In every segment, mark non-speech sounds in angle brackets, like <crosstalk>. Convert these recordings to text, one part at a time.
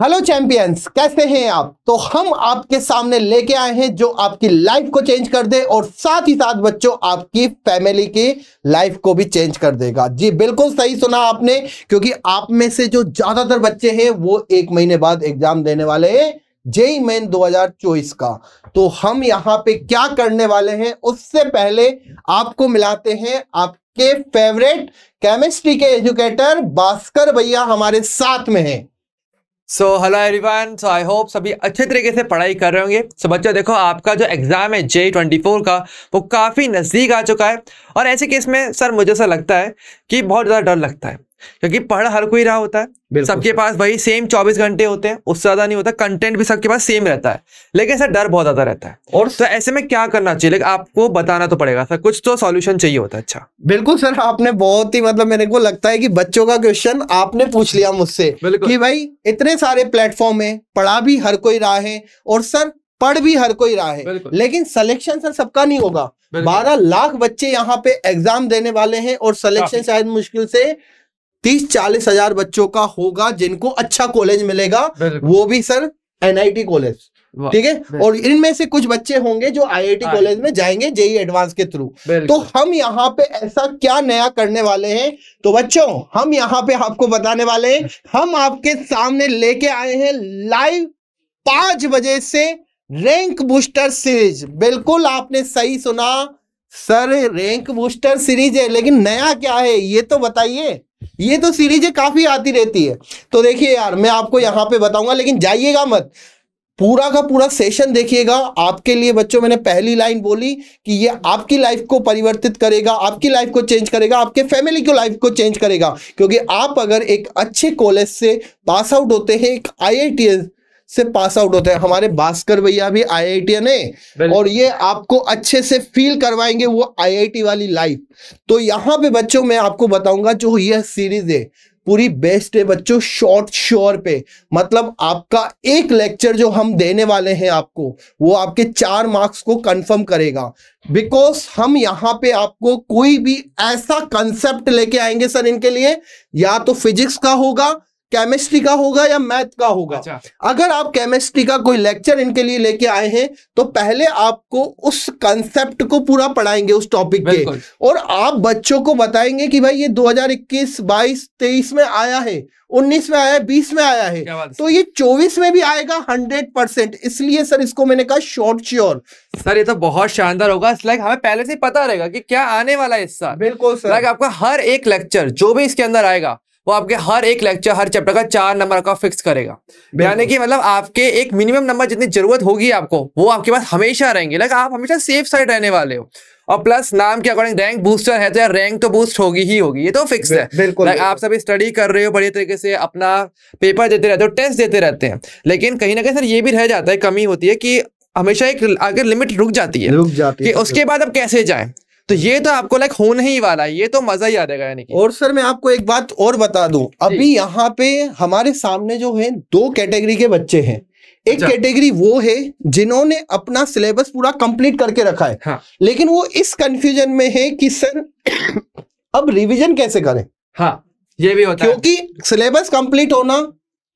Hello champions, कैसे हैं आप? तो हम आपके सामने लेके आए हैं जो आपकी लाइफ को चेंज कर दे और साथ ही साथ बच्चों, आपकी फैमिली की लाइफ को भी चेंज कर देगा। जी, बिल्कुल सही सुना आपने, क्योंकि आप में से जो ज़्यादातर बच्चे हैं, वो एक महीने बाद एग्ज़ाम देने वाले हैं जेई मेन 2024 का। तो हम यहाँ पे क्या करने वाले हैं, उससे पहले आपको मिलाते हैं आपके फेवरेट केमिस्ट्री के एजुकेटर भास्कर भैया हमारे साथ में हैं। So hello everyone so I hope सभी अच्छे तरीके से पढ़ाई कर रहे होंगे। सो so, बच्चों देखो आपका जो एग्ज़ाम है जे ट्वेंटी फोर का वो काफ़ी नज़दीक आ चुका है। और ऐसे केस में सर मुझे ऐसा लगता है कि बहुत ज़्यादा डर लगता है। क्योंकि पढ़ हर कोई रहा होता है। सबके पास वही सेम 24 घंटे होते हैं उससे ज़्यादा नहीं होता कंटेंट भी सबके पास सेम रहता है। लेकिन सर डर बहुत ज़्यादा रहता है। और तो ऐसे में क्या करना चाहिए? लेकिन आपको बताना तो पड़ेगा सर कुछ तो सॉल्यूशन चाहिए होता है अच्छा। बिल्कुल सर आपने बहुत ही मतलब मेरे को लगता है कि बच्चों का क्वेश्चन आपने पूछ लिया मुझसे कि भाई इतने सारे प्लेटफॉर्म है पढ़ा भी हर कोई रहा है और सर पढ़ भी हर कोई रहा है। लेकिन सिलेक्शन सर सबका नहीं होगा। बारह लाख बच्चे यहाँ पे एग्ज़ाम देने वाले हैं और सिलेक्शन शायद मुश्किल से तीस चालीस हज़ार बच्चों का होगा जिनको अच्छा कॉलेज मिलेगा वो भी सर एनआईटी कॉलेज ठीक है? और इनमें से कुछ बच्चे होंगे जो आईआईटी कॉलेज में जाएँगे जेई एडवांस के थ्रू तो हम यहाँ पे ऐसा क्या नया करने वाले हैं? तो बच्चों हम यहाँ पे आपको बताने वाले हैं हम आपके सामने लेके आए हैं लाइव पाँच बजे से रैंक बूस्टर सीरीज़ बिल्कुल आपने सही सुना। सर रैंक बूस्टर सीरीज़ है लेकिन नया क्या है? ये तो बताइए। ये तो सीरीजें काफ़ी आती रहती है। तो देखिए यार, मैं आपको यहाँ पे बताऊँगा, लेकिन जाइएगा मत। पूरा का पूरा सेशन देखिएगा। आपके लिए बच्चों, मैंने पहली लाइन बोली कि ये आपकी लाइफ को परिवर्तित करेगा, आपकी लाइफ को चेंज करेगा, आपके फैमिली को लाइफ को चेंज करेगा। क्योंकि आप अगर एक अच्छे कॉलेज से पास आउट होते हैं, एक आई से पास आउट होते हैं। हमारे भास्कर भैया भी आई आई और ये आपको अच्छे से फील करवाएँगे वो आईआईटी वाली लाइफ तो यहाँ पे बच्चों मैं आपको बताऊँगा जो यह सीरीज़ है पूरी बेस्ट है बच्चों शॉर्ट श्योर पे। मतलब आपका एक लेक्चर जो हम देने वाले हैं आपको वो आपके चार मार्क्स को कंफर्म करेगा। बिकॉज़ हम यहाँ पे आपको कोई भी ऐसा कंसेप्ट लेके आएँगे सर इनके लिए या तो फिजिक्स का होगा केमिस्ट्री का होगा या मैथ का होगा? अच्छा। अगर आप केमिस्ट्री का कोई लेक्चर इनके लिए लेके आए हैं तो पहले आपको उस कंसेप्ट को पूरा पढ़ाएँगे उस टॉपिक के। और आप बच्चों को बताएँगे कि भाई ये 2021 22 23 में आया है 19 में आया है 20 में आया है। तो ये 24 में भी आएगा 100 परसेंट। इसलिए सर इसको मैंने कहा शॉर्ट श्योर सर ये तो बहुत शानदार होगा। लाइक हमें पहले से पता रहेगा कि क्या आने वाला है इस साल। बिल्कुल सर। लाइक आपका हर एक लेक्चर जो भी इसके अंदर आएगा वो आपके हर एक लेक्चर हर चैप्टर का चार नंबर का फिक्स करेगा। यानी कि मतलब आपके एक मिनिमम नंबर जितनी ज़रूरत होगी आपको वो आपके पास हमेशा रहेंगे। लाइक आप हमेशा सेफ़ साइड रहने वाले हो। और प्लस नाम के अकॉर्डिंग रैंक बूस्टर है तो यार रैंक तो बूस्ट होगी ही होगी ये तो फिक्स है। बिल्कुल आप सभी स्टडी कर रहे हो बढ़िया तरीके से अपना पेपर देते रहते हो टेस्ट देते रहते हैं। लेकिन कहीं ना कहीं सर ये भी रह जाता है कमी होती है कि हमेशा एक अगर लिमिट रुक जाती है रुक जाती है उसके बाद अब कैसे जाए? तो ये तो आपको लाइक होने ही वाला है। ये तो मज़ा ही आ जाएगा यानी और सर मैं आपको एक बात और बता दूँ। अभी यहाँ पे हमारे सामने जो है दो कैटेगरी के बच्चे हैं। एक अच्छा। कैटेगरी वो है जिन्होंने अपना सिलेबस पूरा कंप्लीट करके रखा है। हाँ। लेकिन वो इस कंफ्यूजन में है कि सर अब रिवीजन कैसे करें? हाँ ये भी होता क्योंकि सिलेबस कंप्लीट होना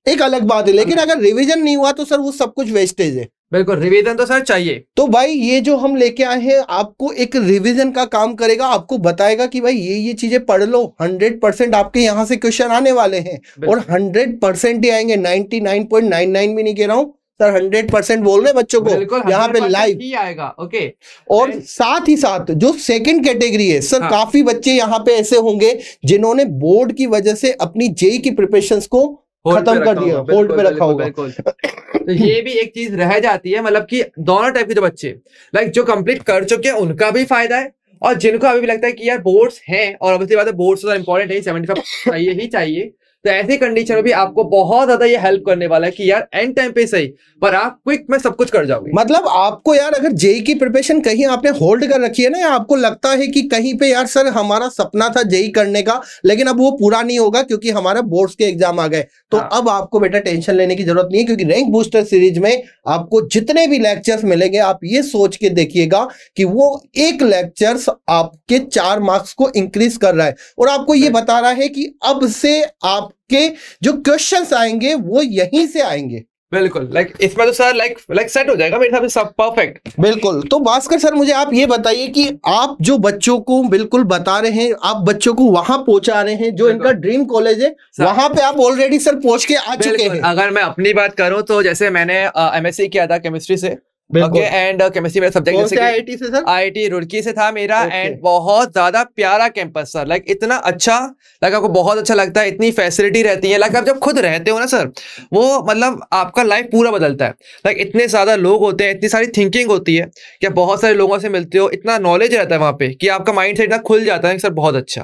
एक अलग बात है लेकिन अगर रिवीजन नहीं हुआ तो सर वो सब कुछ वेस्टेज है। बिल्कुल रिवीजन तो सर चाहिए। तो भाई ये जो हम लेके आए हैं आपको एक रिवीजन का काम करेगा आपको बताएगा कि भाई ये ये चीज़ें पढ़ लो। हंड्रेड परसेंट आपके यहाँ से क्वेश्चन आने वाले हैं। और हंड्रेड परसेंट ही आएँगे ninety nine point nine nine भी नहीं कह रहा हूँ। सर हंड्रेड परसेंट बोल रहे बच्चों को। यहाँ पे लाइव ही आएगा ओके और साथ ही साथ जो सेकंड कैटेगरी है सर हाँ. काफ़ी बच्चे यहाँ पे ऐसे होंगे जिन्होंने बोर्ड की वजह से अपनी जेई की प्रिपरेशन को खत्म कर दिया होल्ड पे रखा होगा। <clears throat> तो ये भी एक चीज़ रह जाती है मतलब कि दोनों टाइप के जो बच्चे लाइक जो कंप्लीट कर चुके हैं, उनका भी फ़ायदा है और जिनको अभी भी लगता है कि यार बोर्ड्स हैं और अब बात है बोर्ड्स तो इंपॉर्टेंट है सेवेंटी फाइव चाहिए ही चाहिए। तो ऐसी कंडीशन में भी आपको बहुत ज़्यादा ये हेल्प करने वाला है कि यार एंड टाइम पे सही पर आप क्विक में सब कुछ कर जाओगे। मतलब आपको यार अगर जेई की प्रिपरेशन कहीं आपने होल्ड कर रखी है ना या आपको लगता है कि कहीं पे यार सर हमारा सपना था जेई करने का लेकिन अब वो पूरा नहीं होगा क्योंकि हमारे बोर्ड्स के एग्ज़ाम आ गए। तो हाँ। अब आपको बेटा टेंशन लेने की ज़रूरत नहीं है क्योंकि रैंक बूस्टर सीरीज़ में आपको जितने भी लेक्चर्स मिलेंगे आप ये सोच के देखिएगा कि वो एक लेक्चर्स आपके चार मार्क्स को इंक्रीज कर रहा है। और आपको ये बता रहा है कि अब से आप आपके जो क्वेश्चंस आएँगे वो यहीं से आएँगे। बिल्कुल लाइक like, इसमें तो सर लाइक लाइक सेट हो जाएगा मेरे हिसाब से सब परफेक्ट बिल्कुल तो भास्कर सर मुझे आप ये बताइए कि आप जो बच्चों को बिल्कुल बता रहे हैं आप बच्चों को वहाँ पहुँचा रहे हैं जो इनका ड्रीम कॉलेज है वहाँ पे आप ऑलरेडी सर पहुँच के आ चुके हैं। अगर मैं अपनी बात करूँ तो जैसे मैंने एमएससी किया था केमिस्ट्री से ओके एंड केमिस्ट्री मेरा सब्जेक्ट जैसे आईआईटी से सर आईआईटी रुड़की से था मेरा एंड okay. बहुत ज़्यादा प्यारा कैंपस सर लाइक इतना अच्छा लाइक आपको बहुत अच्छा लगता है इतनी फैसिलिटी रहती है। लाइक आप जब खुद रहते हो ना सर वो मतलब आपका लाइफ पूरा बदलता है। लाइक इतने ज़्यादा लोग होते हैं इतनी सारी थिंकिंग होती है कि आप बहुत सारे लोगों से मिलते हो इतना नॉलेज रहता है वहाँ पे कि आपका माइंड सेट इतना खुल जाता है सर बहुत अच्छा।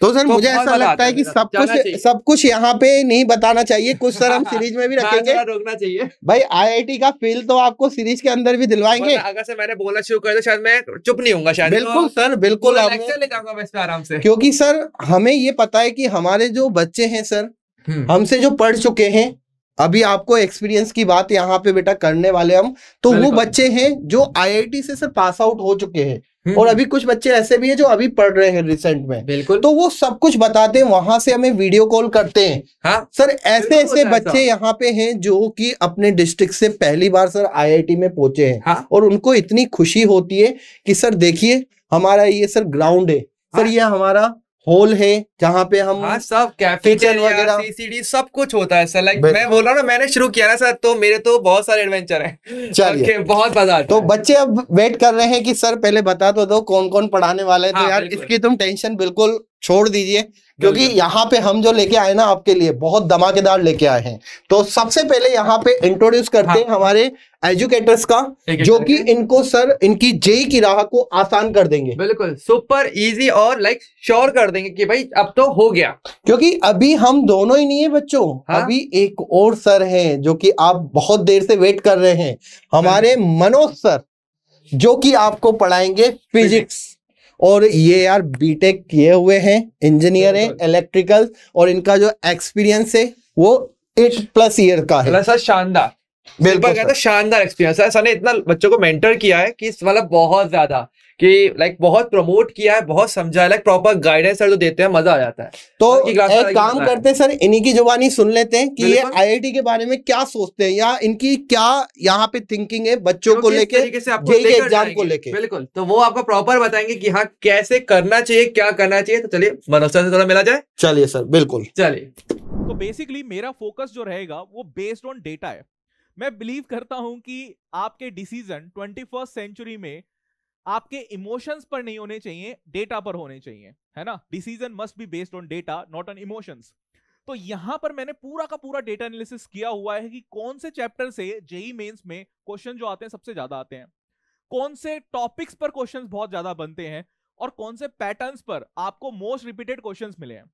तो सर तो मुझे ऐसा लगता है कि सब कुछ सब कुछ यहाँ पे नहीं बताना चाहिए कुछ सर हम <laughs> सीरीज़ में भी रखेंगे। रोकना चाहिए। भाई आईआईटी का फील तो आपको सीरीज़ के अंदर भी दिलवाएँगे अगर से मैंने बोलना शुरू कर दिया शायद मैं चुप नहीं होगा शायद बिल्कुल सर बिल्कुल आराम से क्योंकि सर हमें ये पता है कि हमारे जो बच्चे हैं सर हम्म। हमसे जो पढ़ चुके हैं अभी आपको एक्सपीरियंस की बात यहाँ पे बेटा करने वाले हम तो वो बच्चे हैं जो आईआईटी से सर पास आउट हो चुके हैं। और अभी कुछ बच्चे ऐसे भी हैं जो अभी पढ़ रहे हैं रिसेंट में। बिल्कुल। तो वो सब कुछ बताते हैं वहाँ से हमें वीडियो कॉल करते हैं। हाँ? सर ऐसे ऐसे बच्चे यहाँ पे हैं जो कि अपने डिस्ट्रिक्ट से पहली बार सर आईआईटी में पहुँचे हैं। हाँ? और उनको इतनी खुशी होती है कि सर देखिए हमारा ये सर ग्राउंड है। सर हाँ? ये हमारा हॉल है। जहाँ पे हम हाँ, सब किचन वगैरह सीसीडी सब कुछ होता है सर लाइक मैं बोल रहा हूँ ना मैंने शुरू किया ना सर तो मेरे तो बहुत सारे एडवेंचर हैं। चलिए। बहुत मज़ा तो बच्चे अब वेट कर रहे हैं कि सर पहले बता तो दो कौन कौन पढ़ाने वाले हैं। तो हाँ, यार इसकी तुम टेंशन बिल्कुल छोड़ दीजिए क्योंकि यहाँ पे हम जो लेके आए ना आपके लिए बहुत धमाकेदार लेके आए हैं। तो सबसे पहले यहाँ पे इंट्रोड्यूस करते हाँ। हैं। हमारे एजुकेटर्स का जो कि। इनको सर इनकी जेई की राह को आसान कर देंगे। बिल्कुल सुपर इजी और लाइक श्योर कर देंगे कि भाई अब तो हो गया। क्योंकि अभी हम दोनों ही नहीं है बच्चों। हाँ? अभी एक और सर हैं जो कि आप बहुत देर से वेट कर रहे हैं। हमारे मनोज सर जो कि आपको पढ़ाएँगे फिजिक्स और ये यार बीटेक किए हुए हैं इंजीनियर है इलेक्ट्रिकल और इनका जो एक्सपीरियंस है वो एट प्लस ईयर का है। सर शानदार। बिल्कुल कहता शानदार एक्सपीरियंस है सर ने इतना बच्चों को मेंटर किया है कि मतलब बहुत ज़्यादा। कि लाइक बहुत प्रमोट किया है बहुत समझा है लाइक प्रॉपर गाइडेंस सर जो देते हैं मज़ा आ जाता है। तो एक काम करते हैं सर इन्हीं की जुबानी सुन लेते हैं कि ये आईआईटी के बारे में क्या सोचते हैं या इनकी क्या यहाँ पे थिंकिंग है बच्चों को लेके एग्ज़ाम को लेके। बिल्कुल। तो वो आपको प्रॉपर बताएँगे कि हाँ कैसे करना चाहिए क्या करना चाहिए। तो चलिए मनोज सर से थोड़ा मिला जाए। चलिए सर बिल्कुल। चलिए। तो बेसिकली मेरा फोकस जो रहेगा वो बेस्ड ऑन डेटा है। मैं बिलीव करता हूँ कि आपके डिसीज़न ट्वेंटी फ़र्स्ट सेंचुरी में आपके इमोशंस पर नहीं होने चाहिए डेटा पर होने चाहिए, है ना? Decision must be based on data not on emotions तो यहाँ पर मैंने पूरा का पूरा डेटा एनालिसिस किया हुआ है कि कौन से चैप्टर से जेई मेंस में क्वेश्चन जो आते हैं सबसे ज़्यादा आते हैं। कौन से टॉपिक्स पर क्वेश्चंस बहुत ज़्यादा बनते हैं और कौन से पैटर्न्स पर आपको मोस्ट रिपीटेड क्वेश्चन मिले हैं।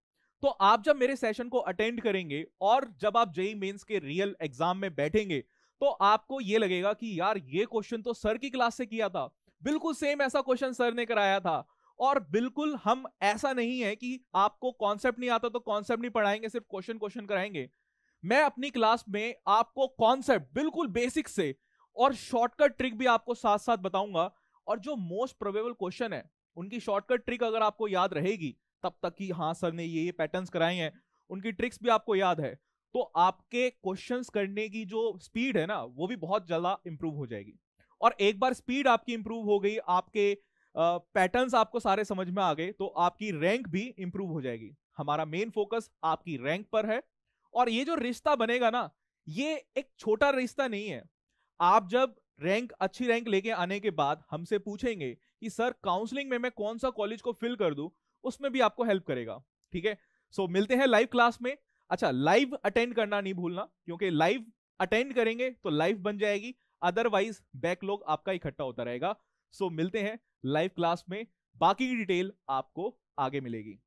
तो आप जब मेरे सेशन को अटेंड करेंगे और जब आप जेई मेंस के रियल एग्ज़ाम में बैठेंगे तो आपको ये लगेगा कि यार ये क्वेश्चन तो सर की क्लास से किया था। बिल्कुल सेम ऐसा क्वेश्चन सर ने कराया था। और बिल्कुल हम ऐसा नहीं है कि आपको कॉन्सेप्ट नहीं आता तो कॉन्सेप्ट नहीं पढ़ाएँगे, सिर्फ़ क्वेश्चन क्वेश्चन कराएँगे। मैं अपनी क्लास में आपको कॉन्सेप्ट बिल्कुल बेसिक से और शॉर्टकट ट्रिक भी आपको साथ साथ बताऊँगा। और जो मोस्ट प्रोबेबल क्वेश्चन है, उनकी शॉर्टकट ट्रिक अगर आपको याद रहेगी, तब तक कि हाँ सर ने ये ये पैटर्न्स कराए हैं। उनकी ट्रिक्स भी आपको याद है। तो आपके क्वेश्चंस करने की जो स्पीड है ना, वो भी बहुत ज़्यादा इंप्रूव हो जाएगी। और एक बार स्पीड आपकी इंप्रूव हो गई, आपके पैटर्न्स आपको सारे समझ में आ गए तो आपकी रैंक भी इंप्रूव हो जाएगी। हमारा मेन फोकस आपकी रैंक पर है। और ये जो रिश्ता बनेगा ना, ये एक छोटा रिश्ता नहीं है। आप जब रैंक अच्छी रैंक लेके आने के बाद हमसे पूछेंगे कि, सर काउंसलिंग में मैं कौन सा कॉलेज को फिल कर दूँ? उसमें भी आपको हेल्प करेगा। ठीक है? सो मिलते हैं लाइव क्लास में। अच्छा लाइव अटेंड करना नहीं भूलना, क्योंकि लाइव अटेंड करेंगे तो लाइव बन जाएगी। अदरवाइज़ बैकलॉग आपका इकट्ठा होता रहेगा। सो so, मिलते हैं लाइव क्लास में। बाकी की डिटेल आपको आगे मिलेगी।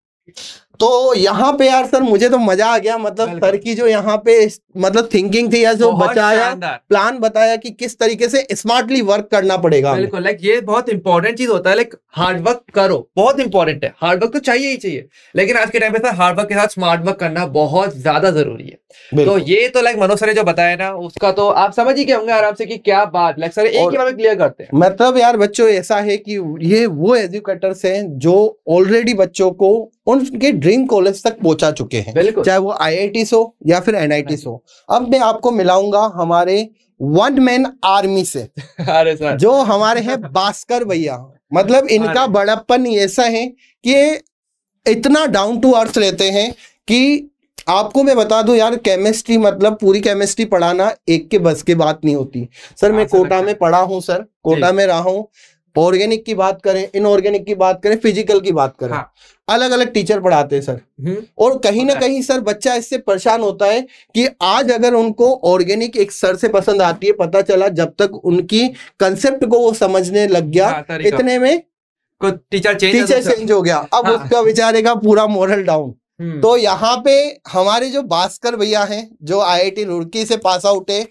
तो यहाँ पे यार सर मुझे तो मज़ा आ गया मतलब सर की जो यहाँ पे मतलब थिंकिंग थी या जो बताया प्लान बताया कि किस तरीके से स्मार्टली वर्क करना पड़ेगा बिल्कुल लाइक ये बहुत इंपॉर्टेंट चीज़ होता है लाइक हार्ड वर्क करो बहुत इंपॉर्टेंट है। हार्ड वर्क तो चाहिए ही चाहिए लेकिन आज के टाइम पे सर हार्ड वर्क के साथ स्मार्ट वर्क करना बहुत ज़्यादा ज़रूरी है। तो ये तो लाइक मनोज सर ने जो बताया ना उसका तो आप समझ ही के होंगे आराम से कि क्या बात लाइक सर एक ही बार क्लियर करते हैं। मतलब यार बच्चों ऐसा है कि ये वो एजुकेटर्स हैं जो ऑलरेडी बच्चों को उनके ड्रीम कॉलेज तक पहुँचा चुके हैं। चाहे वो आई हो या फिर एनआईटी हो। अब मैं आपको मिलाऊँगा हमारे वन मैन आर्मी से <laughs> अरे सर। जो हमारे हैं भास्कर भैया। मतलब इनका बड़प्पन ऐसा है कि इतना डाउन टू अर्थ रहते हैं कि आपको मैं बता दूँ यार केमिस्ट्री मतलब पूरी केमिस्ट्री पढ़ाना एक के बस की बात नहीं होती। सर मैं कोटा में पढ़ा हूँ सर। कोटा में रहा हूँ। ऑर्गेनिक की बात करें इनऑर्गेनिक की बात करें फ़िज़िकल की बात करें हाँ। अलग अलग टीचर पढ़ाते हैं सर हम्म। और कहीं ना कहीं सर बच्चा इससे परेशान होता है कि आज अगर उनको ऑर्गेनिक एक सर से पसंद आती है पता चला जब तक उनकी कंसेप्ट को वो समझने लग गया हाँ, इतने में टीचर चेंज टीचर चेंज हो गया अब हाँ। उसका बेचारे का पूरा मॉरल डाउन हम्म। तो यहाँ पे हमारे जो भास्कर भैया हैं जो आईआईटी रुड़की से पास आउट है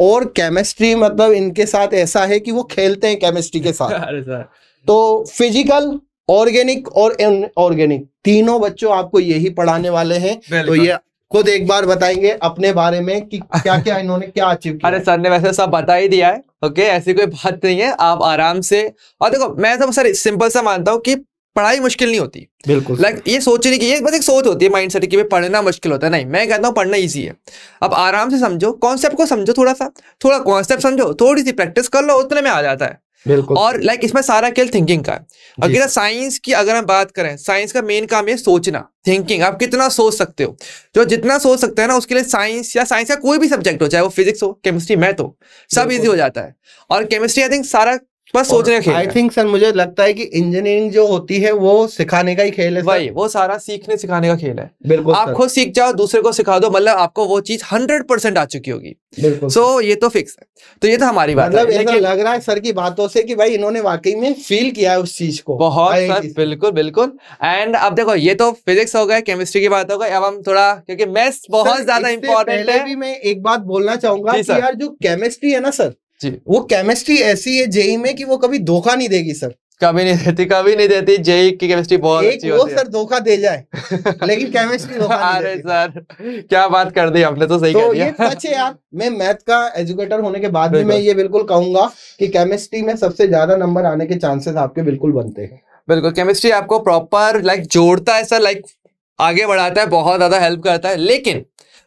और केमिस्ट्री मतलब इनके साथ ऐसा है कि वो खेलते हैं केमिस्ट्री के साथ। <laughs> तो फ़िज़िकल ऑर्गेनिक और ऑर्गेनिक तीनों बच्चों आपको यही पढ़ाने वाले हैं। तो ये खुद एक बार बताएँगे अपने बारे में कि क्या क्या इन्होंने क्या अचीव किया। अरे सर ने वैसे सब बता ही दिया है ओके ऐसी कोई बात नहीं है आप आराम से और देखो मैं तो सर सिंपल सा मानता हूँ कि पढ़ाई मुश्किल नहीं होती। बिल्कुल लाइक like, ये सोचने की ये बस एक सोच होती है माइंड सेट की पढ़ना मुश्किल होता है। नहीं मैं कहता हूँ पढ़ना ईजी है। अब आराम से समझो कॉन्सेप्ट को समझो थोड़ा सा थोड़ा कॉन्सेप्ट समझो थोड़ी सी प्रैक्टिस कर लो उतने में आ जाता है। बिल्कुल और लाइक इसमें सारा खेल थिंकिंग का है। अगर साइंस की अगर हम बात करें साइंस का मेन काम है सोचना थिंकिंग आप कितना सोच सकते हो? जो जितना सोच सकते हैं ना उसके लिए साइंस या साइंस का कोई भी सब्जेक्ट हो चाहे वो फिजिक्स हो केमिस्ट्री मैथ हो सब इजी हो जाता है। और केमिस्ट्री आई थिंक सारा बस सोचने का आई थिंक सर मुझे लगता है कि इंजीनियरिंग जो होती है वो सिखाने का ही खेल है वही वो सारा सीखने सिखाने का खेल है। बिल्कुल आप खुद सीख जाओ दूसरे को सिखा दो मतलब आपको वो चीज़ हंड्रेड परसेंट आ चुकी होगी। सो so, ये तो फिक्स है। तो ये तो हमारी बात मतलब है लग रहा है सर की बातों से कि भाई इन्होंने वाकई में फील किया है उस चीज़ को। बहुत सर बिल्कुल बिल्कुल। एंड अब देखो ये तो फिजिक्स हो गया केमिस्ट्री की बात हो गई अब हम थोड़ा क्योंकि मैथ्स बहुत ज़्यादा इंपॉर्टेंट है। मैं एक बात बोलना चाहूँगा यार जो केमिस्ट्री है ना सर जी। वो केमिस्ट्री ऐसी है जेई में कि वो कभी धोखा नहीं देगी सर। कभी नहीं देती कभी नहीं देती। जेई की केमिस्ट्री बहुत एक अच्छी वो सर धोखा दे जाए <laughs> लेकिन केमिस्ट्री धोखा अरे सर क्या बात कर दी आपने तो सही तो ये सच है यार मैं मैथ का एजुकेटर होने के बाद भी मैं ये बिल्कुल कहूँगा कि केमिस्ट्री में सबसे ज़्यादा नंबर आने के चांसेस आपके बिल्कुल बनते हैं। बिल्कुल केमिस्ट्री आपको प्रॉपर लाइक जोड़ता है सर लाइक आगे बढ़ाता है बहुत ज़्यादा हेल्प करता है लेकिन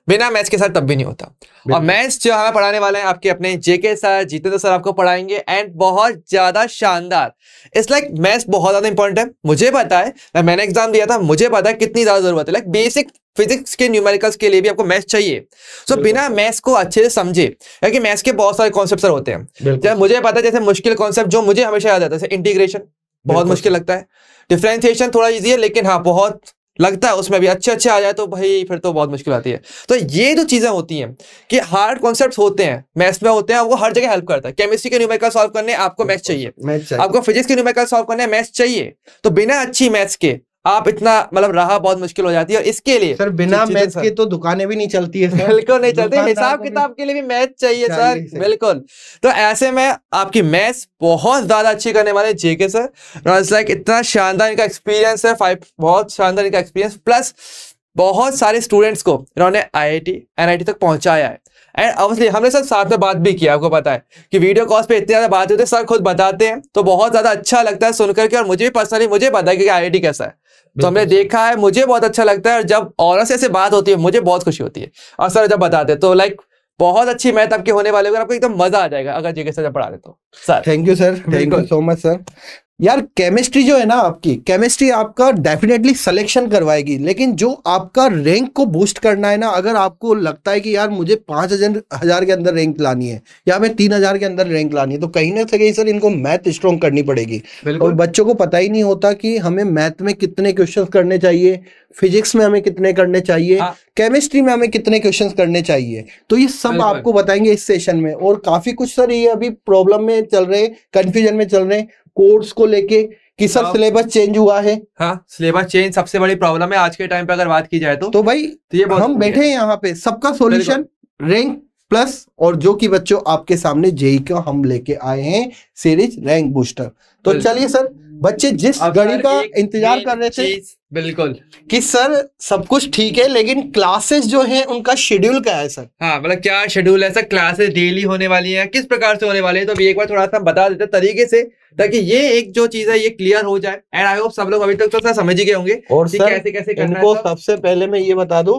बिना मैथ्स के साथ तब भी नहीं होता। और मैथ्स जो हमें पढ़ाने वाले हैं आपके अपने जेके सर जितेंद्र सर आपको पढ़ाएँगे एंड बहुत ज़्यादा शानदार। इट्स लाइक मैथ्स बहुत ज़्यादा इंपॉर्टेंट है। मुझे पता है मैंने एग्ज़ाम दिया था मुझे पता है कितनी ज़्यादा ज़रूरत है। लाइक बेसिक फिजिक्स के न्यूमेरिकल्स के लिए भी आपको मैथ्स चाहिए। सो so, बिना मैथ्स को अच्छे से समझे क्योंकि मैथ्स के बहुत सारे कॉन्सेप्ट होते हैं। जब मुझे पता है जैसे मुश्किल कॉन्सेप्ट जो मुझे हमेशा याद आता है इंटीग्रेशन बहुत मुश्किल लगता है। डिफ्रेंसिएशन थोड़ा इजी है लेकिन हाँ बहुत लगता है उसमें भी अच्छे अच्छे आ जाए तो भाई फिर तो बहुत मुश्किल आती है। तो ये जो चीज़ें होती हैं कि हार्ड कॉन्सेप्ट होते हैं मैथ्स में होते हैं वो हर जगह हेल्प करता है। केमिस्ट्री के न्यूमेरिकल सॉल्व करने आपको मैथ्स चाहिए। आपको फिजिक्स के न्यूमेरिकल सॉल्व करने मैथ्स चाहिए। तो बिना अच्छी मैथ्स के आप इतना मतलब रहा बहुत मुश्किल हो जाती है और इसके लिए सर बिना मैथ के तो दुकानें भी नहीं चलती है बिल्कुल नहीं चलती। हिसाब किताब के लिए भी मैथ चाहिए सर। बिल्कुल। तो ऐसे में आपकी मैथ्स बहुत ज़्यादा अच्छी करने वाले जेके सर। लाइक इतना शानदार इनका एक्सपीरियंस है फाइव बहुत शानदार इनका एक्सपीरियंस प्लस बहुत सारे स्टूडेंट्स को इन्होंने आई आई तक पहुँचाया है। एंड ऑब्वियसली हमने सर साथ में बात भी किया आपको पता है कि वीडियो कॉल पे इतनी ज़्यादा बात होती है सर खुद बताते हैं तो बहुत ज़्यादा अच्छा लगता है सुनकर के और मुझे भी पर्सनली मुझे पता है कि आईआईटी कैसा है। तो हमने देखा है मुझे बहुत अच्छा लगता है और जब औरत से ऐसे बात होती है मुझे बहुत खुशी होती है। और सर जब बताते तो लाइक बहुत अच्छी मैथ आपके होने वाले आपको एकदम मज़ा आ जाएगा अगर जी सर जब पढ़ा दे तो। Sir. Thank you sir thank you so much sir यार केमिस्ट्री जो है ना आपकी केमिस्ट्री आपका डेफिनेटली सिलेक्शन करवाएगी लेकिन जो आपका रैंक को बूस्ट करना है ना अगर आपको लगता है कि यार मुझे पाँच हज़ार हज़ार के अंदर रैंक लानी है या मैं तीन हज़ार के अंदर रैंक लानी है तो कहीं ना कहीं सर इनको मैथ स्ट्रॉन्ग करनी पड़ेगी। और बच्चों को पता ही नहीं होता कि हमें मैथ में कितने क्वेश्चन करने चाहिए फिजिक्स में हमें कितने करने चाहिए हाँ। केमिस्ट्री में हमें कितने क्वेश्चन करने चाहिए तो ये सब आपको बताएँगे इस सेशन में। और काफ़ी कुछ सर ये अभी प्रॉब्लम में चल रहे कंफ्यूजन में चल रहे कोर्स को लेके कि सब सिलेबस चेंज हुआ है। हाँ सिलेबस चेंज सबसे बड़ी प्रॉब्लम है आज के टाइम पे अगर बात की जाए तो। तो भाई तो ये हम बैठे हैं। यहाँ पे सबका सॉल्यूशन रैंक प्लस और जो कि बच्चों आपके सामने जेई का हम लेके आए हैं सीरीज़ रैंक बूस्टर तो चलिए सर बच्चे जिस घड़ी का इंतज़ार कर रहे थे बिल्कुल। कि सर सब कुछ ठीक है लेकिन क्लासेस जो है उनका शेड्यूल क्या है सर? हाँ मतलब क्या शेड्यूल है सर? क्लासेस डेली होने वाली है किस प्रकार से होने वाली है? तो अभी एक बार थोड़ा सा बता देते तरीके से। ताकि ये एक जो चीज़ है ये क्लियर हो जाए। एंड आई होप सब लोग अभी तक तो सर समझ ही गए होंगे और सर कैसे कैसे करना इनको सबसे पहले मैं ये बता दू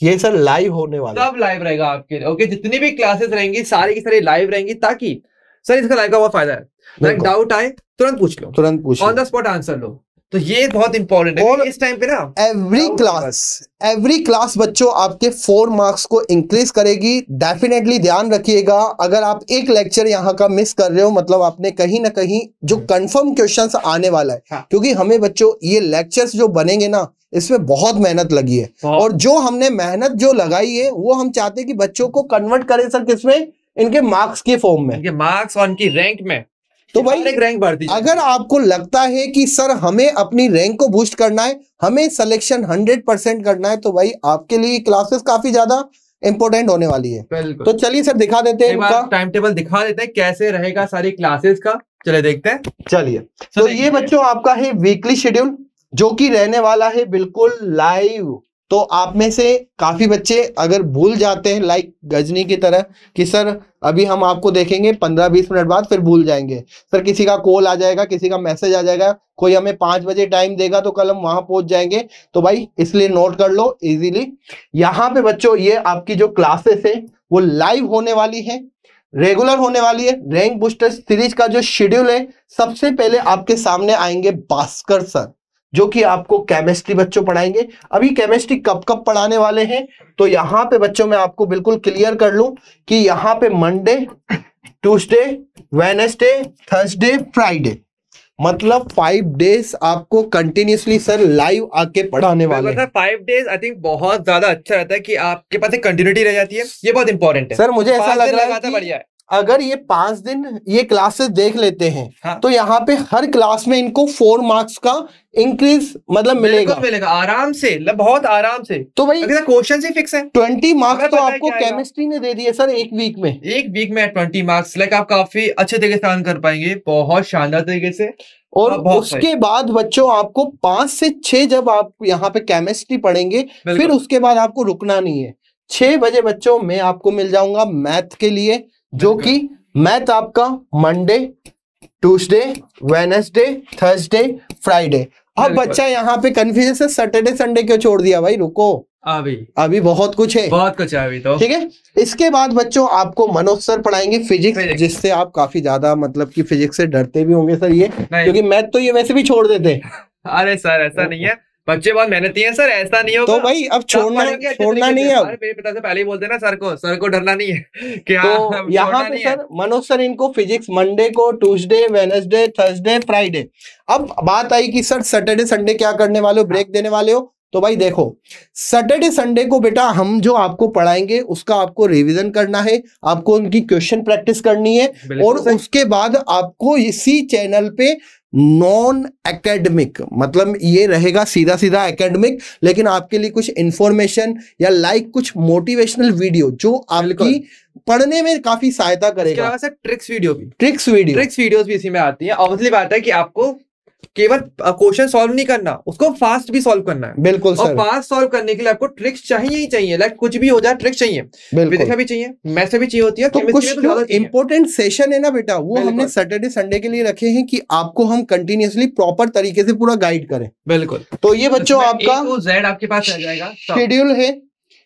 ये सर लाइव होने वाला सब लाइव रहेगा आपके ओके जितनी भी क्लासेस रहेंगी सारी की सारी लाइव रहेंगी ताकि सर इसका लाइव का बहुत फ़ायदा है। डाउट आए तुरंत पूछ लो। तुरंत पूछ ऑन द स्पॉट आंसर लो। तो ये बहुत इंपॉर्टेंट है और इस टाइम पे ना एवरी क्लास एवरी क्लास बच्चों आपके फोर मार्क्स को इंक्रीज करेगी। डेफिनेटली ध्यान रखिएगा। अगर आप एक लेक्चर यहाँ का मिस कर रहे हो मतलब आपने कहीं ना कहीं जो कंफर्म क्वेश्चंस आने वाला है हाँ. क्योंकि हमें बच्चों ये लेक्चर्स जो बनेंगे ना इसमें बहुत मेहनत लगी है। और जो हमने मेहनत जो लगाई है वो हम चाहते हैं कि बच्चों को कन्वर्ट करें सर किसमें? इनके मार्क्स के फॉर्म में। इनके मार्क्स और इनकी रैंक में। तो भाई एक रैंक बढ़ती अगर आपको लगता है कि सर हमें अपनी रैंक को बूस्ट करना है हमें सिलेक्शन हंड्रेड परसेंट करना है तो भाई आपके लिए क्लासेस काफ़ी ज़्यादा इंपोर्टेंट होने वाली है। तो चलिए सर दिखा देते हैं टाइम टेबल दिखा देते हैं कैसे रहेगा सारी क्लासेस का। चलिए देखते हैं। चलिए। तो ये बच्चों आपका है वीकली शेड्यूल जो कि रहने वाला है बिल्कुल लाइव तो आप में से काफ़ी बच्चे अगर भूल जाते हैं लाइक गजनी की तरह, कि सर, अभी हम आपको देखेंगे पंद्रह बीस मिनट बाद फिर भूल जाएँगे। सर, किसी का कॉल आ जाएगा, किसी का मैसेज आ जाएगा, कोई हमें पाँच बजे टाइम देगा तो कल हम वहाँ पहुँच जाएँगे। तो भाई, इसलिए नोट कर लो इजीली यहाँ पे बच्चों, ये आपकी जो क्लासेस है, वो लाइव होने वाली है रेगुलर होने वाली है। रैंक बूस्टर सीरीज़ का जो शेड्यूल है, सबसे पहले आपके सामने आएँगे भास्कर सर। जो कि आपको केमिस्ट्री बच्चों पढ़ाएँगे। अभी केमिस्ट्री कब कब पढ़ाने वाले हैं तो यहाँ पे बच्चों मैं आपको बिल्कुल क्लियर कर लूँ कि यहाँ पे Monday Tuesday Wednesday Thursday Friday मतलब फाइव डेज़ आपको कंटिन्यूसली सर लाइव आके पढ़ाने वाले हैं। फाइव डेज़ आई थिंक बहुत ज़्यादा अच्छा रहता है कि आपके पास एक कंटिन्यूटी रह जाती है। ये बहुत इंपॉर्टेंट है। सर मुझे ऐसा लग रहा है बढ़िया है। अगर ये पाँच दिन ये क्लासेस देख लेते हैं हाँ। तो यहाँ पे हर क्लास में इनको फोर मार्क्स का इंक्रीज मतलब मिलेगा। मिलेगा आराम से बहुत आराम से। तो भाई क्वेश्चन ही फिक्स है। ट्वेंटी मार्क्स तो आपको केमिस्ट्री ने दे दिए सर एक वीक में। एक वीक में ट्वेंटी मार्क्स लाइक आप काफ़ी अच्छे तरीके से कर पाएँगे बहुत शानदार तरीके से। और उसके बाद बच्चों आपको पाँच से छह जब आप यहाँ पे केमिस्ट्री पढ़ेंगे फिर उसके बाद आपको रुकना नहीं है। छह बजे बच्चों मैं आपको मिल जाऊँगा मैथ के लिए। जो कि मैथ आपका Monday Tuesday Wednesday Thursday Friday अब बच्चा यहाँ पे कंफ्यूजन से सैटरडे संडे क्यों छोड़ दिया भाई? रुको। अभी। अभी बहुत कुछ है। बहुत कुछ है अभी तो। ठीक है? इसके बाद बच्चों आपको मनोज सर पढ़ाएँगे फिजिक्स जिससे आप काफ़ी ज़्यादा मतलब कि फिजिक्स से डरते भी होंगे सर ये क्योंकि मैथ तो ये वैसे भी छोड़ देते। <laughs> अरे सर ऐसा नहीं है। बच्चे बहुत मेहनती हैं सर ऐसा नहीं होगा। तो भाई अब छोड़ना छोड़ना नहीं है। मेरे पिता से पहले ही बोलते ना सर को सर को डरना नहीं है। कि तो हाँ, यहाँ पे सर मनोज सर इनको फिजिक्स मंडे को ट्यूसडे वेनसडे थर्सडे फ्राइडे। अब बात आई कि सर सैटरडे संडे क्या करने वाले हो ब्रेक देने वाले हो? तो भाई देखो सैटरडे संडे को बेटा हम जो आपको पढ़ाएँगे उसका आपको रिवीजन करना है आपको उनकी क्वेश्चन प्रैक्टिस करनी है और उसके बाद आपको इसी चैनल पे नॉन एकेडमिक मतलब ये रहेगा सीधा सीधा एकेडमिक लेकिन आपके लिए कुछ इंफॉर्मेशन या लाइक like कुछ मोटिवेशनल वीडियो जो आपकी पढ़ने में काफ़ी सहायता करेगा। ट्रिक्स वीडियो भी। ट्रिक्स वीडियो ट्रिक्स वीडियोस भी इसी में आती है। ऑब्वियसली बात है कि आपको केवल क्वेश्चन सॉल्व नहीं करना उसको फास्ट भी सॉल्व करना है। बिल्कुल और फास्ट सॉल्व करने के लिए आपको ट्रिक्स चाहिए ही चाहिए लाइक कुछ भी हो जाए ट्रिक्स चाहिए। फिजिक्स भी चाहिए मैथ भी चाहिए होती है तो कुछ जो इंपॉर्टेंट सेशन है ना बेटा वो हमने सैटरडे संडे के लिए रखे हैं कि आपको हम कंटिन्यूसली प्रॉपर तरीके से पूरा गाइड करें। बिल्कुल। तो ये बच्चों आपका जेड आपके पास आ जाएगा शेड्यूल है।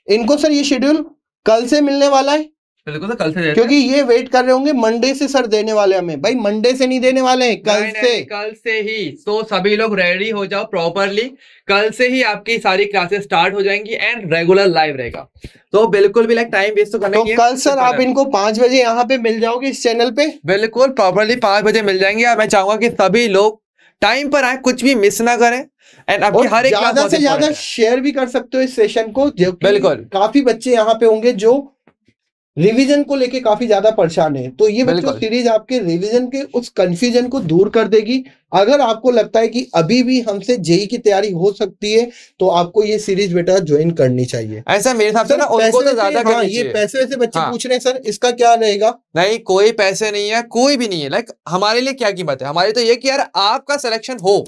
इनको सर ये शेड्यूल कल से मिलने वाला है। बिल्कुल तो कल से क्योंकि ये वेट कर रहे होंगे मंडे से सर देने वाले हमें। भाई मंडे से नहीं देने वाले हैं कल से। कल से ही। तो सभी लोग रेडी हो जाओ प्रॉपरली कल से ही आपकी सारी क्लासेस स्टार्ट हो जाएँगी एंड रेगुलर लाइव रहेगा। तो बिल्कुल भी लाइक टाइम वेस्ट तो करना तो कल सर आप इनको पाँच बजे यहाँ पे मिल जाओगे इस चैनल पे? बिल्कुल प्रॉपरली पाँच बजे मिल जाएँगे और मैं चाहूँगा कि सभी लोग टाइम पर आए कुछ भी मिस ना करें। एंड आपकी हर एक ज़्यादा से ज़्यादा शेयर भी कर सकते हो इस सेशन को बिल्कुल। काफ़ी बच्चे यहाँ पे होंगे जो रिवीजन को लेके काफ़ी ज़्यादा परेशान है। तो ये बच्चों सीरीज़ आपके रिवीजन के उस कंफ्यूजन को दूर कर देगी। अगर आपको लगता है कि अभी भी हमसे जेई की तैयारी हो सकती है तो आपको ये सीरीज़ बेटा ज्वाइन करनी चाहिए। ऐसा मेरे हिसाब से ना उनको तो ज़्यादा हाँ, ये पैसे वैसे बच्चे हाँ. पूछ रहे हैं सर इसका क्या रहेगा? नहीं कोई पैसे नहीं है कोई भी नहीं है। लाइक हमारे लिए क्या कीमत है? हमारे तो ये कि यार आपका सिलेक्शन हो।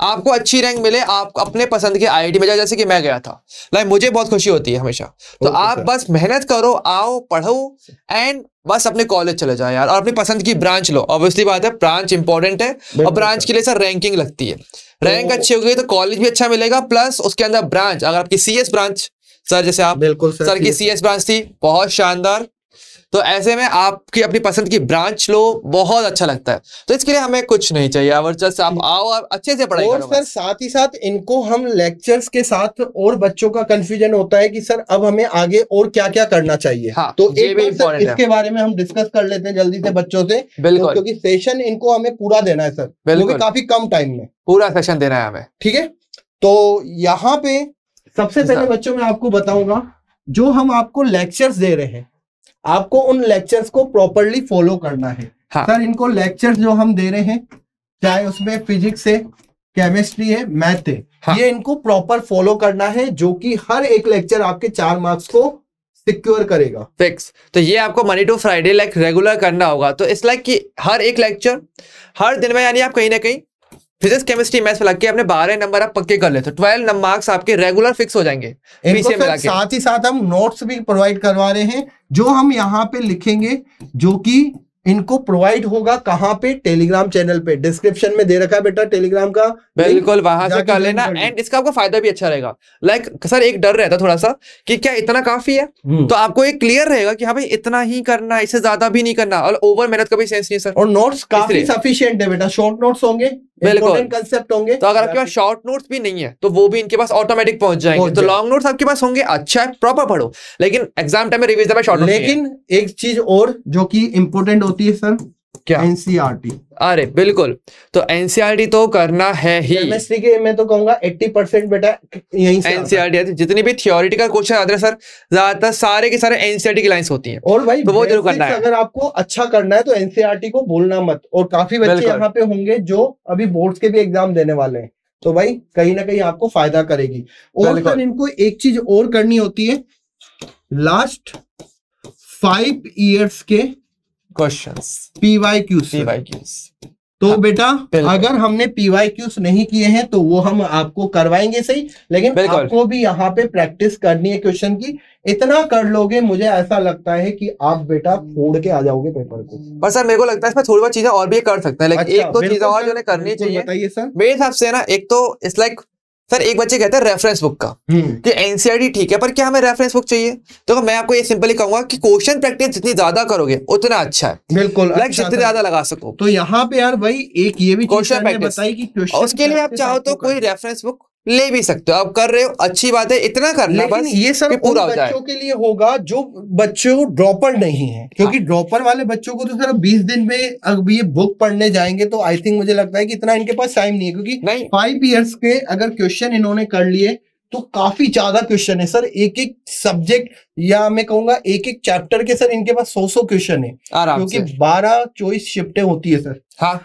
आपको अच्छी रैंक मिले आप अपने पसंद के आईआईटी में जाओ जैसे कि मैं गया था। लाइक मुझे बहुत खुशी होती है हमेशा। तो आप बस मेहनत करो आओ पढ़ो एंड बस अपने कॉलेज चले जाओ यार। और अपनी पसंद की ब्रांच लो। ऑब्वियसली बात है ब्रांच इंपॉर्टेंट है और ब्रांच के लिए सर रैंकिंग लगती है। रैंक तो अच्छी होगी तो कॉलेज भी अच्छा मिलेगा प्लस उसके अंदर ब्रांच अगर आपकी सीएस ब्रांच सर जैसे आप बिल्कुल सर, सर की सीएस ब्रांच थी बहुत शानदार। तो ऐसे में आपकी अपनी पसंद की ब्रांच लो बहुत अच्छा लगता है। तो इसके लिए हमें कुछ नहीं चाहिए और जस्ट आप आओ और अच्छे से पढ़ाई और सर साथ ही साथ इनको हम लेक्चर्स के साथ और बच्चों का कंफ्यूजन होता है कि सर अब हमें आगे और क्या क्या करना चाहिए। हाँ, तो एक भी सर इसके बारे में हम डिस्कस कर लेते हैं जल्दी से बच्चों से। बिल्कुल। क्योंकि सेशन इनको हमें पूरा देना है सर बिल्कुल। काफ़ी कम टाइम में। पूरा सेशन देना है हमें। ठीक है? तो यहाँ पे सबसे पहले बच्चों में आपको बताऊँगा जो हम आपको लेक्चर्स दे रहे हैं आपको उन लेक्चर्स को प्रॉपरली फॉलो करना है हाँ. सर इनको लेक्चर्स जो हम दे रहे हैं चाहे उसमें फिजिक्स है केमिस्ट्री है मैथ है हाँ. ये इनको प्रॉपर फॉलो करना है जो कि हर एक लेक्चर आपके चार मार्क्स को सिक्योर करेगा फिक्स तो ये आपको Monday to Friday like regular करना होगा तो इस लाइक कि हर एक लेक्चर हर दिन में यानी आप कहीं ना कहीं फिजिक्स केमिस्ट्री मैथ्स लग के अपने बारह नंबर आप पक्के कर लेते ट्वेल्व मार्क्स आपके रेगुलर फिक्स हो जाएँगे। साथ ही साथ हम नोट्स भी प्रोवाइड करवा रहे हैं जो हम यहाँ पे लिखेंगे जो कि इनको प्रोवाइड होगा कहाँ पे? टेलीग्राम चैनल पे। डिस्क्रिप्शन में दे रखा है बेटा टेलीग्राम का बिल्कुल वहाँ से कर लेना। एंड इसका आपको फ़ायदा भी अच्छा रहेगा। लाइक like, सर एक डर रहता थोड़ा सा कि क्या इतना काफ़ी है? हम्म। तो आपको एक क्लियर रहेगा कि हाँ भाई इतना ही करना इससे ज़्यादा भी नहीं करना। और ओवर मेहनत का भी सेंस नहीं सर। और नोट्स काफ़ी सफिशियंट है बेटा। शॉर्ट नोट्स होंगे। बिल्कुल। कंसेप्ट होंगे। तो अगर आपके पास शॉर्ट नोट्स भी नहीं है तो वो भी इनके पास ऑटोमेटिक पहुँच जाएँगे। तो लॉन्ग नोट्स आपके पास होंगे अच्छा है प्रॉपर पढ़ो। लेकिन एग्ज़ाम टाइम में शॉर्ट लेकिन एक चीज़ और जो कि इम्पोर्टेंट होती है सर क्या? एनसीआरटी अरे बिल्कुल। तो एनसीआरटी तो करना है ही। केमिस्ट्री के मैं तो कहूँगा 80 परसेंट बेटा यहीं से एनसीआरटी जितनी भी थियोरिटिकल क्वेश्चन आते हैं सर ज़्यादातर सारे के सारे एनसीआरटी की लाइंस होती हैं। और भाई तो वो ज़रूर करना है। अगर आपको अच्छा करना है तो एनसीआरटी को बोलना मत। और काफ़ी बच्चे यहाँ पे होंगे जो अभी बोर्ड के भी एग्ज़ाम देने वाले हैं। तो भाई कहीं ना कहीं आपको फ़ायदा करेगी। और सर इनको एक चीज़ और करनी होती है। लास्ट फाइव ईयर्स के questions PYQs PYQs तो हाँ, बेटा अगर हमने पीवाई क्यूज नहीं किए हैं तो वो हम आपको करवाएँगे सही लेकिन आपको भी यहाँ पे प्रैक्टिस करनी है क्वेश्चन की। इतना कर लोगे मुझे ऐसा लगता है कि आप बेटा फोड़ के आ जाओगे पेपर को। पर सर मेरे को लगता है इसमें थोड़ी बहुत चीज़ें और भी कर सकते हैं। लेकिन अच्छा, एक दो चीज़ें और जो करनी चाहिए। बताइए सर। मेरे हिसाब से ना एक तो इट्स लाइक सर एक बच्चे कहते हैं रेफरेंस बुक का। हम्म। कि एनसीआरटी ठीक है पर क्या हमें रेफरेंस बुक चाहिए? तो मैं आपको ये सिंपली कहूँगा कि क्वेश्चन प्रैक्टिस जितनी ज़्यादा करोगे उतना अच्छा है। बिल्कुल लाइक अच्छा जितने ज़्यादा लगा सको। तो यहाँ पे यार भाई एक ये भी क्वेश्चन प्रैक्टिस बताई कि उसके लिए आप चाहो तो कोई रेफरेंस बुक ले भी सकते हो। आप कर रहे हो अच्छी बात है इतना करना बस ये सर पूरा हो जाए बच्चों के लिए होगा जो बच्चों ड्रॉपर नहीं है क्योंकि हाँ। ड्रॉपर वाले बच्चों को तो सर बीस दिन में अगर ये बुक पढ़ने जाएँगे तो आई थिंक मुझे लगता है कि इतना इनके पास टाइम नहीं है क्योंकि फाइव ईयर्स के अगर क्वेश्चन इन्होंने कर लिए तो काफ़ी ज़्यादा क्वेश्चन है। सर एक एक सब्जेक्ट या मैं कहूँगा एक एक चैप्टर के सर इनके पास सौ सौ क्वेश्चन है क्योंकि बारह चौबीस शिफ्टें होती है सर। हाँ।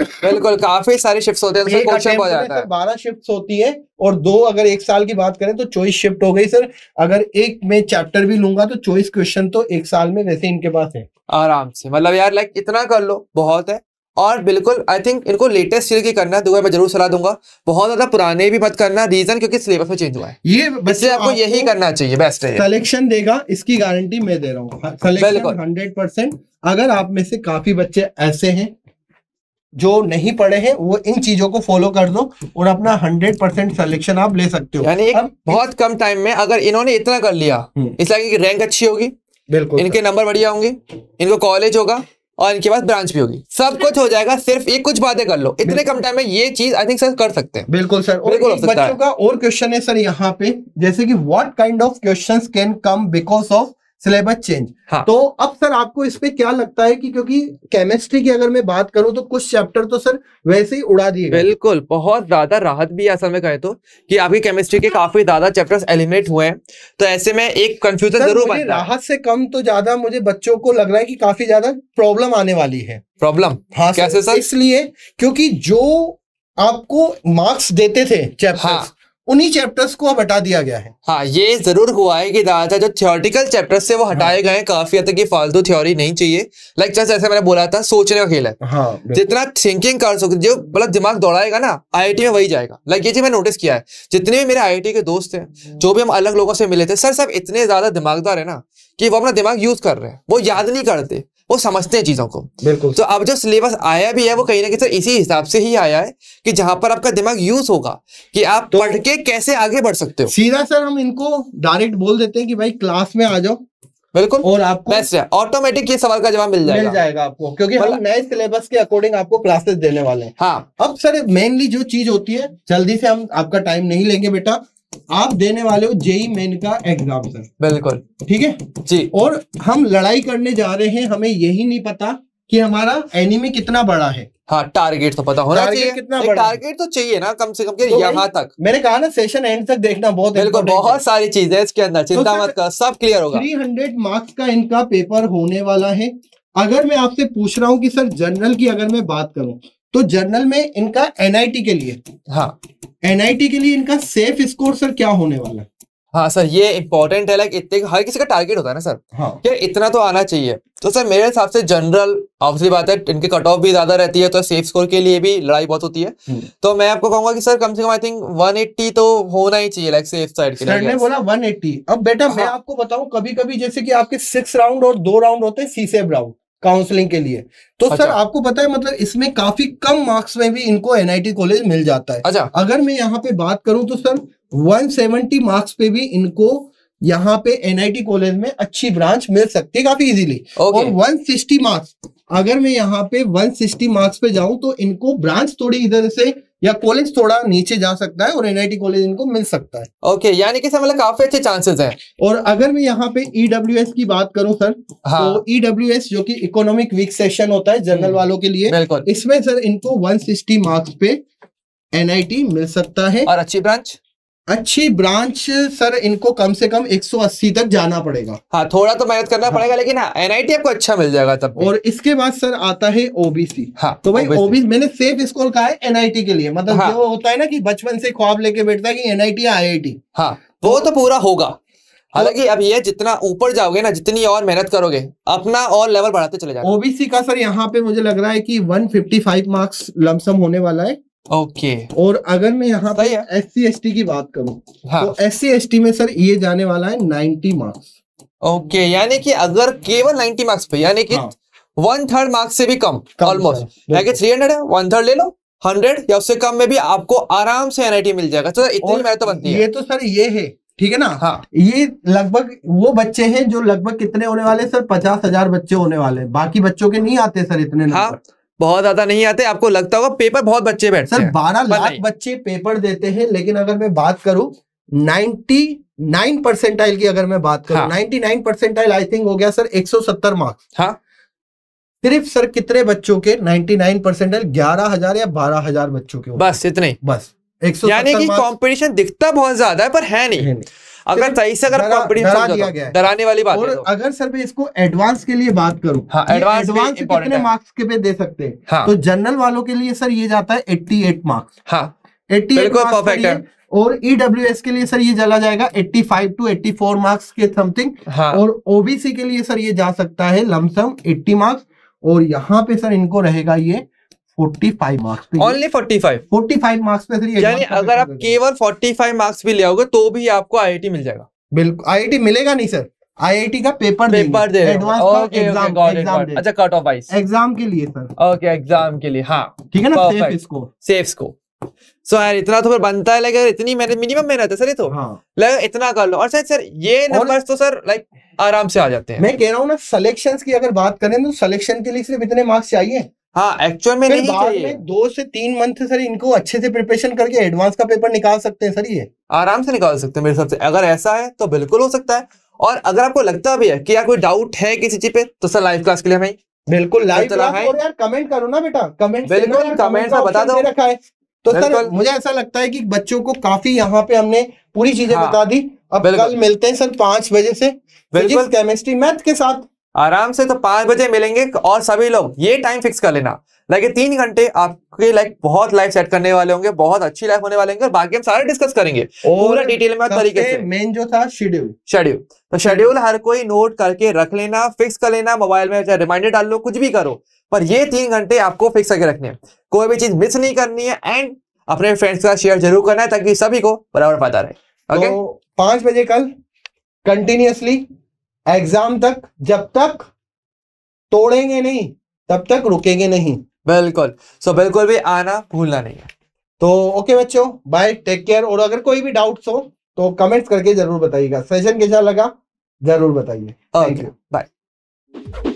बिल्कुल काफ़ी सारे शिफ्ट होते हैं क्वेश्चन हो जाता है। बारह शिफ्ट होती है और दो अगर एक साल की बात करें तो चौबीस शिफ्ट हो गई सर। अगर एक में चैप्टर भी लूँगा तो चौबीस क्वेश्चन तो एक साल में वैसे इनके पास है। आराम से मतलब यार लाइक इतना कर लो बहुत है। और बिल्कुल आई थिंक इनको लेटेस्ट चीज़ की करना है दुआ मैं ज़रूर सलाह दूँगा। बहुत ज़्यादा पुराने भी मत करना रीजन क्योंकि सिलेबस में चेंज हुआ है। ये बच्चे आपको यही करना चाहिए बेस्ट है कलेक्शन देगा इसकी गारंटी मैं दे रहा हूँ। हंड्रेड परसेंट अगर आप में से काफ़ी बच्चे ऐसे हैं जो नहीं पढ़े हैं वो इन चीज़ों को फॉलो कर दो और अपना हंड्रेड परसेंट सिलेक्शन आप ले सकते हो। यानी बहुत कम टाइम में अगर इन्होंने इतना कर लिया हम्म। इसलिए रैंक अच्छी होगी बिल्कुल इनके नंबर बढ़िया होंगे इनको कॉलेज होगा और इनके पास ब्रांच भी होगी। सब कुछ हो जाएगा सिर्फ़ एक कुछ बातें कर लो। इतने कम टाइम में ये चीज़ आई थिंक सर कर सकते हैं। बिल्कुल सर बिल्कुल बच्चों का और क्वेश्चन है सर यहाँ पे जैसे कि what kind of questions can come because of syllabus change हाँ। तो अब सर आपको इस पे क्या लगता है कि क्योंकि केमिस्ट्री की अगर मैं बात करूँ तो कुछ चैप्टर तो सर वैसे ही उड़ा दिए बिल्कुल बहुत ज़्यादा राहत भी है असल में कहे तो कि आपकी केमिस्ट्री के काफ़ी ज़्यादा चैप्टर्स एलिमिनेट हुए हैं तो ऐसे में एक कंफ्यूजन ज़रूर बनता राहत से कम तो ज़्यादा मुझे बच्चों को लग रहा है कि काफ़ी ज़्यादा प्रॉब्लम आने वाली है प्रॉब्लम हाँ कैसे सर? इसलिए क्योंकि जो आपको मार्क्स देते थे चैप्टर्स। उन्हीं चैप्टर्स को अब हटा दिया गया है। हाँ ये ज़रूर हुआ है कि ज़्यादातर जो थियोरटिकल चैप्टर्स से वो हटाए गए हैं काफ़ी हद तक ये फालतू थ्योरी नहीं चाहिए। लाइक जैसे जैसे मैंने बोला था सोचने का खेल है। हाँ जितना थिंकिंग कर सकते जो मतलब दिमाग दौड़ाएगा ना आईआईटी में वही जाएगा। लाइक ये चीज़ मैंने नोटिस किया है। जितने भी मेरे आईआईटी के दोस्त हैं जो भी हम अलग लोगों से मिले थे सर सब इतने ज़्यादा दिमागदार है ना कि वो अपना दिमाग यूज़ कर रहे हैं। वो याद नहीं करते। वो समझते हैं चीज़ों को। बिल्कुल। तो अब जो सिलेबस आया भी है वो कहीं ना कहीं सर इसी हिसाब से ही आया है कि जहाँ पर आपका दिमाग यूज़ होगा कि आप तो- पढ़ के कैसे आगे बढ़ सकते हो। सीधा सर हम इनको डायरेक्ट बोल देते हैं कि भाई क्लास में आ जाओ। बिल्कुल। और आपको बेस्ट है। ऑटोमेटिक ये सवाल का जवाब मिल जाएगा। मिल जाएगा जाएगा आपको क्योंकि हम मतलब- नए सिलेबस के अकॉर्डिंग आपको क्लासेस देने वाले हैं। हाँ। अब सर मेनली जो चीज़ होती है जल्दी से हम आपका टाइम नहीं लेंगे बेटा। आप देने वाले हो जेई मेन का एग्ज़ाम सर। बिल्कुल। ठीक है? जी। और हम लड़ाई करने जा रहे हैं हमें यही नहीं पता कि हमारा एनिमी कितना बड़ा है। हाँ टारगेट तो पता होना चाहिए। कितना बड़ा टारगेट तो चाहिए ना कम से कम कि तो यहाँ तक। मैंने कहा ना सेशन एंड तक देखना बहुत बिल्कुल बहुत सारी चीज़ें हैं इसके अंदर चिंता मत कर सब क्लियर होगा। 300 मार्क्स का इनका पेपर होने वाला है। अगर मैं आपसे पूछ रहा हूँ कि सर जनरल की अगर मैं बात करूँ तो जनरल में इनका एनआईटी के लिए। हाँ। एनआईटी के लिए इनका सेफ़ स्कोर सर क्या होने वाला? है हाँ सर ये इंपॉर्टेंट है लाइक इतने हर किसी का टारगेट होता है ना सर हाँ। कि इतना तो आना चाहिए। तो सर मेरे हिसाब से जनरल ऑब्वियसली बात है इनकी कट ऑफ़ भी ज़्यादा रहती है तो सेफ़ स्कोर के लिए भी लड़ाई बहुत होती है। हम्म। तो मैं आपको कहूँगा कि सर कम से कम आई थिंक 180 तो होना ही चाहिए लाइक सेफ़ साइड के सर ने लिए बोला 180 अब बेटा हाँ। मैं हाँ। आपको बताऊँ कभी कभी जैसे कि आपके सिक्स राउंड और दो राउंड होते हैं सीसेब राउंड काउंसलिंग के लिए तो अच्छा। सर। आपको पता है मतलब इसमें काफ़ी कम मार्क्स में भी इनको एनआईटी कॉलेज मिल जाता है अच्छा अगर मैं यहाँ पे बात करूँ तो सर 170 मार्क्स पे भी इनको यहाँ पे एनआईटी कॉलेज में अच्छी ब्रांच मिल सकती है काफ़ी इजीली और 160 मार्क्स अगर मैं यहाँ पे 160 मार्क्स पे जाऊँ तो इनको ब्रांच थोड़ी इधर से या कॉलेज थोड़ा नीचे जा सकता है और एनआईटी कॉलेज इनको मिल सकता है। ओके यानी कि सर मतलब काफ़ी अच्छे चांसेस हैं। और अगर मैं यहाँ पे ईडब्ल्यू की बात करूँ सर हाँ। तो ईडब्ल्यू जो कि इकोनॉमिक वीक सेशन होता है जनरल हम्म। वालों के लिए इसमें सर इनको 160 मार्क्स पे एनआईटी मिल सकता है। और अच्छी ब्रांच अच्छी ब्रांच सर इनको कम से कम 180 तक जाना पड़ेगा। हाँ थोड़ा तो मेहनत करना हाँ। पड़ेगा लेकिन हाँ एनआईटी आपको अच्छा मिल जाएगा तब और इसके बाद सर आता है ओबीसी हाँ तो भाई ओबीसी मैंने सेफ़ स्कोर कहा है एनआईटी के लिए। मतलब हाँ। जो होता है ना कि बचपन से ख्वाब लेके बैठता है कि एनआईटी या आईआईटी हाँ वो तो पूरा होगा। हालाँकि अब ये जितना ऊपर जाओगे ना जितनी और मेहनत करोगे अपना और लेवल बढ़ाते चले जाओगे। ओबीसी का सर यहाँ पे मुझे लग रहा है कि 155 मार्क्स लमसम होने वाला है। ओके। और अगर मैं यहाँ पे एस सी एस टी की बात करूँ हाँ। तो एस सी एस टी में सर ये जाने वाला है 90 मार्क्स। ओके यानी कि अगर केवल 90 मार्क्स पे यानी कि हाँ। वन थर्ड मार्क्स से भी कम ऑलमोस्ट यानी कि 300 है वन थर्ड ले लो 100 या उससे कम में भी आपको आराम से एनआईटी मिल जाएगा। तो इतनी मेहनत तो बनती है। ये तो सर ये है ठीक है ना? हाँ। ये लगभग वो बच्चे हैं जो लगभग कितने होने वाले सर? पचास हज़ार बच्चे होने वाले बाकी बच्चों के नहीं आते सर इतने हाँ, बहुत ज़्यादा नहीं आते आपको लगता होगा पेपर बहुत बच्चे बैठते सर बारह लाख बच्चे पेपर देते हैं लेकिन अगर मैं बात करूँ 99 परसेंटाइल की अगर मैं बात करूँ हाँ। 99 परसेंटाइल आई थिंक हो गया सर 170 मार्क्स हाँ सिर्फ़ सर कितने बच्चों के 99 परसेंटाइल ग्यारह हज़ार या बारह हज़ार बच्चों के बस इतने ही। हैं। बस यानी कि कंपटीशन दिखता बहुत ज़्यादा है पर है नहीं है नहीं। अगर सही से अगर दिया तो, डराने वाली बात है तो। अगर सर मैं इसको एडवांस के लिए बात करूँ हाँ, advance important कितने मार्क्स के पे दे सकते हैं? हाँ। तो जनरल वालों के लिए सर ये जाता है 88 मार्क्स हाँ। 88 बिल्कुल मार्क्स perfect के है। और ईडब्ल्यू के लिए सर ये चला जाएगा 85 टू 84 मार्क्स के समथिंग हाँ। और ओबीसी के लिए सर ये जा सकता है लमसम 80 मार्क्स और यहाँ पे सर इनको रहेगा ये 45 मार्क्स पे ओनली 45 45 मार्क्स पे यानी अगर आप। केवल 45 मार्क्स भी ले आओगे तो भी आपको आईआईटी मिल जाएगा। बिल्कुल आईआईटी मिलेगा नहीं सर आईआईटी का पेपर पेपर दे एडवांस एग्ज़ाम अच्छा कट ऑफ़ वाइज एग्ज़ाम के लिए सर ओके एग्ज़ाम के लिए हाँ। ठीक है ना? सेफ़ स्कोर सो यार इतना तो फिर बनता है लाइक अगर इतनी मेहनत मिनिमम मेहनत है सर ये तो। हाँ। लाइक इतना कर लो। और शायद सर ये नंबर्स तो सर लाइक आराम से आ जाते हैं। मैं कह रहा हूँ ना सिलेक्शंस की अगर बात करें तो सिलेक्शन के लिए सिर्फ़ इतने मार्क्स चाहिए। हाँ एक्चुअल में नहीं चाहिए। में दो से तीन मंथ सर इनको अच्छे से प्रिपरेशन करके एडवांस का पेपर निकाल सकते हैं सर ये। आराम से निकाल सकते हैं मेरे हिसाब से। अगर ऐसा है तो बिल्कुल हो सकता है। और अगर आपको लगता भी है कि यार कोई डाउट है किसी चीज़ पे तो सर लाइव क्लास के लिए हमें बिल्कुल लाइव चला क्लास है। यार कमेंट करो ना बेटा। कमेंट बिल्कुल, में बता दो। रखा है। तो सर मुझे ऐसा लगता है कि बच्चों को काफ़ी यहाँ पे हमने पूरी चीज़ें हाँ, बता दी। अब। कल मिलते हैं सर पाँच बजे से। फिजिक्स केमिस्ट्री मैथ के साथ आराम से तो पाँच बजे मिलेंगे और सभी लोग ये टाइम फिक्स कर लेना। लाइक तीन घंटे आपके लाइक बहुत लाइफ सेट करने वाले होंगे बहुत अच्छी लाइफ होने वाले होंगे और बाकी हम सारे डिस्कस करेंगे पूरा डिटेल में तरीके से। मेन जो था शेड्यूल शेड्यूल तो शेड्यूल हर कोई नोट करके रख लेना फिक्स कर लेना मोबाइल में चाहे रिमाइंडर डाल लो कुछ भी करो। पर ये तीन घंटे आपको फिक्स करके रखने हैं। कोई भी चीज़ मिस नहीं करनी है एंड अपने फ्रेंड्स का शेयर ज़रूर करना है ताकि सभी को बराबर पता रहे। ओके तो पाँच बजे कल कंटिन्यूअसली एग्ज़ाम तक जब तक तोड़ेंगे नहीं तब तक रुकेंगे नहीं। बिल्कुल। सो so, बिल्कुल भी आना भूलना नहीं है। तो ओके बच्चों बाय टेक केयर और अगर कोई भी डाउट्स हो तो कमेंट्स करके ज़रूर बताइएगा। सेशन कैसा लगा? ज़रूर बताइए। Thank okay you bye